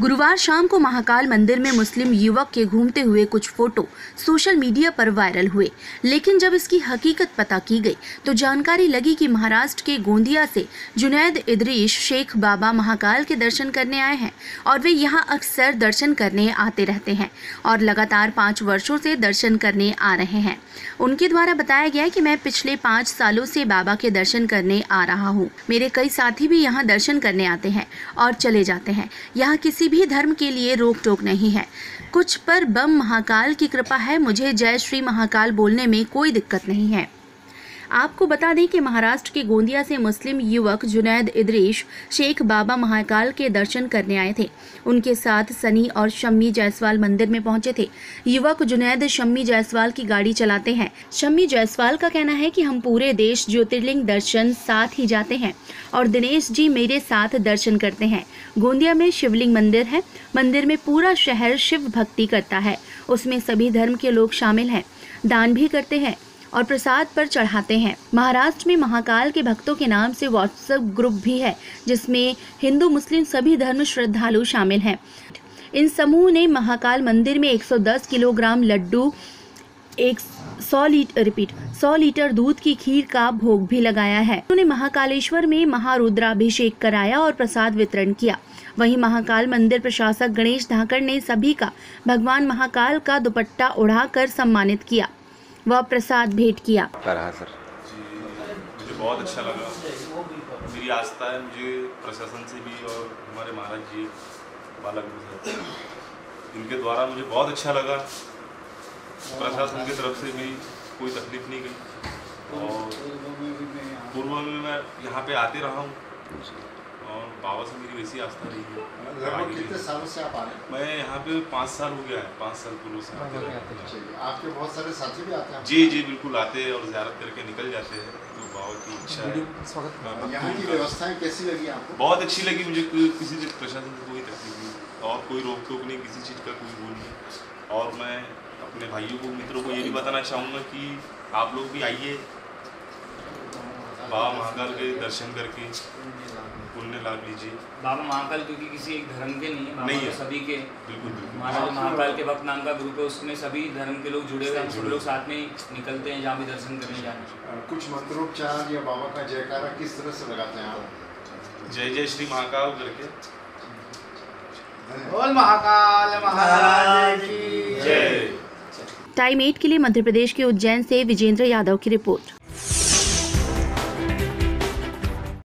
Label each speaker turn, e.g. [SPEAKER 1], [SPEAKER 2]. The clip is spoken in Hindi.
[SPEAKER 1] गुरुवार शाम को महाकाल मंदिर में मुस्लिम युवक के घूमते हुए कुछ फ़ोटो सोशल मीडिया पर वायरल हुए। लेकिन जब इसकी हकीकत पता की गई तो जानकारी लगी कि महाराष्ट्र के गोंदिया से जुनैद इदरीश शेख बाबा महाकाल के दर्शन करने आए हैं और वे यहाँ अक्सर दर्शन करने आते रहते हैं और लगातार पाँच वर्षों से दर्शन करने आ रहे हैं। उनके द्वारा बताया गया कि मैं पिछले पाँच सालों से बाबा के दर्शन करने आ रहा हूँ। मेरे कई साथी भी यहाँ दर्शन करने आते हैं और चले जाते हैं। यहाँ किसी भी धर्म के लिए रोक टोक नहीं है। कुछ पर बम महाकाल की कृपा है। मुझे जय श्री महाकाल बोलने में कोई दिक्कत नहीं है। आपको बता दें कि महाराष्ट्र के गोंदिया से मुस्लिम युवक जुनैद इदरीश शेख बाबा महाकाल के दर्शन करने आए थे। उनके साथ सनी और शम्मी जायसवाल मंदिर में पहुँचे थे। युवक जुनैद शम्मी जायसवाल की गाड़ी चलाते हैं। शम्मी जायसवाल का कहना है कि हम पूरे देश ज्योतिर्लिंग दर्शन साथ ही जाते हैं और दिनेश जी मेरे साथ दर्शन करते हैं। गोंदिया में शिवलिंग मंदिर है। मंदिर में पूरा शहर शिव भक्ति करता है। उसमें सभी धर्म के लोग शामिल हैं। दान भी करते हैं। और प्रसाद पर चढ़ाते हैं। महाराष्ट्र में महाकाल के भक्तों के नाम से व्हाट्सएप ग्रुप भी है, जिसमें हिंदू, मुस्लिम सभी धर्म श्रद्धालु शामिल हैं। इन समूह ने महाकाल मंदिर में 110 किलोग्राम लड्डू, एक सौ लीटर रिपीट सौ लीटर दूध की खीर का भोग भी लगाया है। उन्होंने महाकालेश्वर में महारुद्राभिषेक कराया और प्रसाद वितरण किया। वहीं महाकाल मंदिर प्रशासक गणेश धाकड़ ने सभी का, भगवान महाकाल का दुपट्टा उड़ाकर सम्मानित किया। व प्रसाद भेंट किया।
[SPEAKER 2] रहा सर।
[SPEAKER 3] मुझे बहुत अच्छा लगा। मेरी आस्था है मुझे प्रशासन से भी और हमारे महाराज जी सर इनके द्वारा मुझे बहुत अच्छा लगा। प्रशासन की तरफ़ से भी कोई तकलीफ़ नहीं गई। और पूर्व में मैं यहाँ पे आते रहा हूँ। और बाबा से मेरी वैसी आस्था रही है।
[SPEAKER 4] लगभग कितने सालों से आप आ रहे हैं?
[SPEAKER 3] मैं यहाँ पे पाँच साल हो गया है पाँच साल पूर्व से आते हूँ।
[SPEAKER 4] आपके बहुत सारे साथी भी आते हैं।
[SPEAKER 3] जी जी बिल्कुल आते हैं और ज्यारत करके निकल जाते हैं। तो बाबा की इच्छा है।
[SPEAKER 4] यहाँ की व्यवस्थाएँ कैसी लगी आपको?
[SPEAKER 3] बहुत अच्छी लगी मुझे। किसी से प्रशासन से कोई तकलीफ़ नहीं। और कोई रोक टोक नहीं किसी चीज़ का कोई वो नहीं। और मैं अपने भाइयों को मित्रों को ये भी बताना चाहूँगा कि आप लोग भी आइए। बाबा महाकाल के दर्शन करके पुण्य लाभ लीजिए।
[SPEAKER 5] बाबा महाकाल क्योंकि किसी एक धर्म के नहीं है
[SPEAKER 3] नहीं
[SPEAKER 5] तो
[SPEAKER 3] है।
[SPEAKER 5] सभी के।
[SPEAKER 3] बिल्कुल बिल्कुल।
[SPEAKER 5] महाराज महाकाल के भक्त नाम का ग्रुप है उसमें सभी धर्म के लोग जुड़े हुए हैं लोग साथ में निकलते हैं जहाँ भी दर्शन करने जाना।
[SPEAKER 4] कुछ मंत्रोच्चार या बाबा का जयकारा किस तरह से लगाते हैं आप?
[SPEAKER 3] जय जय श्री महाकाल करके।
[SPEAKER 6] बोल महाकाल महाराज की
[SPEAKER 3] जय।
[SPEAKER 1] टाइम एट के लिए मध्य प्रदेश के उज्जैन से विजेंद्र यादव की रिपोर्ट।